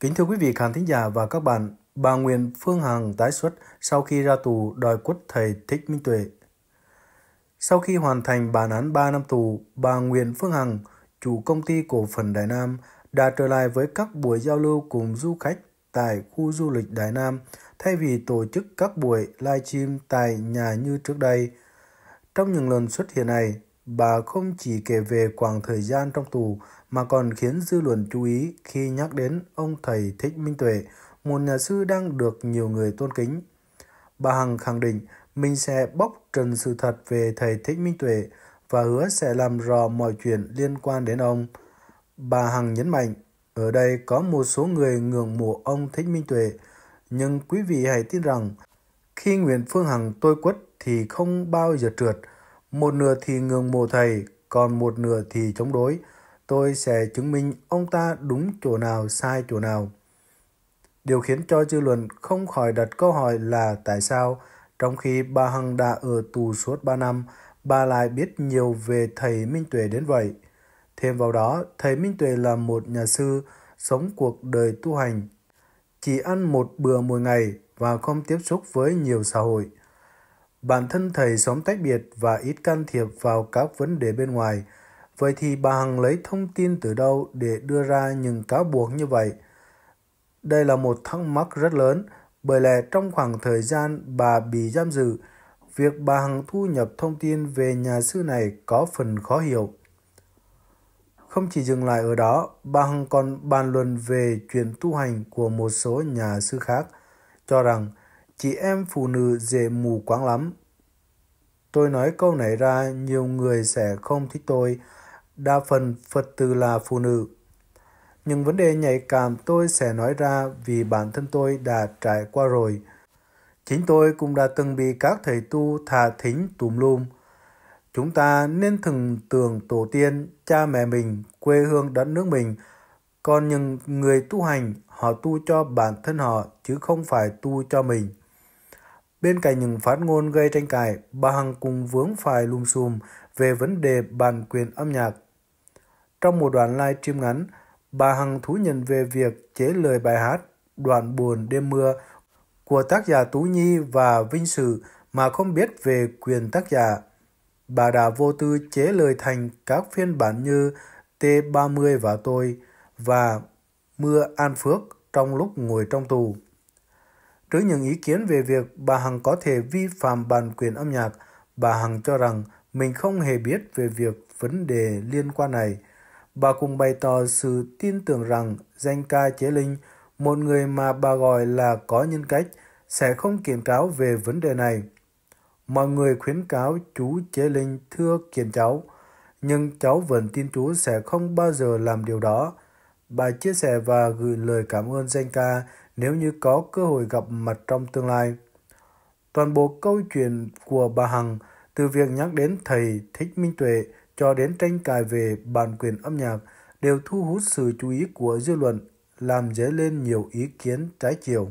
Kính thưa quý vị khán thính giả và các bạn, bà Nguyễn Phương Hằng tái xuất sau khi ra tù đòi quất thầy Thích Minh Tuệ. Sau khi hoàn thành bản án 3 năm tù, bà Nguyễn Phương Hằng, chủ công ty cổ phần Đài Nam, đã trở lại với các buổi giao lưu cùng du khách tại khu du lịch Đài Nam thay vì tổ chức các buổi livestream tại nhà như trước đây. Trong những lần xuất hiện này, bà không chỉ kể về khoảng thời gian trong tù mà còn khiến dư luận chú ý khi nhắc đến ông thầy Thích Minh Tuệ, một nhà sư đang được nhiều người tôn kính. Bà Hằng khẳng định mình sẽ bóc trần sự thật về thầy Thích Minh Tuệ và hứa sẽ làm rõ mọi chuyện liên quan đến ông. Bà Hằng nhấn mạnh, ở đây có một số người ngưỡng mộ ông Thích Minh Tuệ, nhưng quý vị hãy tin rằng khi Nguyễn Phương Hằng tôi quất thì không bao giờ trượt, một nửa thì ngưỡng mộ thầy, còn một nửa thì chống đối. Tôi sẽ chứng minh ông ta đúng chỗ nào sai chỗ nào. Điều khiến cho dư luận không khỏi đặt câu hỏi là tại sao trong khi bà Hằng đã ở tù suốt 3 năm, bà lại biết nhiều về thầy Minh Tuệ đến vậy. Thêm vào đó, thầy Minh Tuệ là một nhà sư sống cuộc đời tu hành, chỉ ăn một bữa mỗi ngày và không tiếp xúc với nhiều xã hội. Bản thân thầy sống tách biệt và ít can thiệp vào các vấn đề bên ngoài. Vậy thì bà Hằng lấy thông tin từ đâu để đưa ra những cáo buộc như vậy? Đây là một thắc mắc rất lớn, bởi lẽ trong khoảng thời gian bà bị giam giữ, việc bà Hằng thu nhập thông tin về nhà sư này có phần khó hiểu. Không chỉ dừng lại ở đó, bà Hằng còn bàn luận về chuyện tu hành của một số nhà sư khác, cho rằng chị em phụ nữ dễ mù quáng lắm. Tôi nói câu này ra nhiều người sẽ không thích tôi, đa phần Phật tử là phụ nữ. Nhưng vấn đề nhạy cảm tôi sẽ nói ra vì bản thân tôi đã trải qua rồi. Chính tôi cũng đã từng bị các thầy tu thả thính tùm lum. Chúng ta nên thường tưởng tổ tiên, cha mẹ mình, quê hương đất nước mình. Còn những người tu hành, họ tu cho bản thân họ chứ không phải tu cho mình. Bên cạnh những phát ngôn gây tranh cãi, bà Hằng cùng vướng phải lùm xùm về vấn đề bản quyền âm nhạc. Trong một đoạn live stream ngắn, bà Hằng thú nhận về việc chế lời bài hát Đoạn buồn đêm mưa của tác giả Tú Nhi và Vinh Sử mà không biết về quyền tác giả. Bà đã vô tư chế lời thành các phiên bản như T30 và tôi và Mưa An Phước trong lúc ngồi trong tù. Trước những ý kiến về việc bà Hằng có thể vi phạm bản quyền âm nhạc, bà Hằng cho rằng mình không hề biết về việc vấn đề liên quan này. Bà cũng bày tỏ sự tin tưởng rằng danh ca Chế Linh, một người mà bà gọi là có nhân cách, sẽ không kiểm cáo về vấn đề này. Mọi người khuyến cáo chú Chế Linh thưa kiện cháu, nhưng cháu vẫn tin chú sẽ không bao giờ làm điều đó. Bà chia sẻ và gửi lời cảm ơn danh ca nếu như có cơ hội gặp mặt trong tương lai. Toàn bộ câu chuyện của bà Hằng, từ việc nhắc đến thầy Thích Minh Tuệ cho đến tranh cãi về bản quyền âm nhạc, đều thu hút sự chú ý của dư luận, làm dấy lên nhiều ý kiến trái chiều.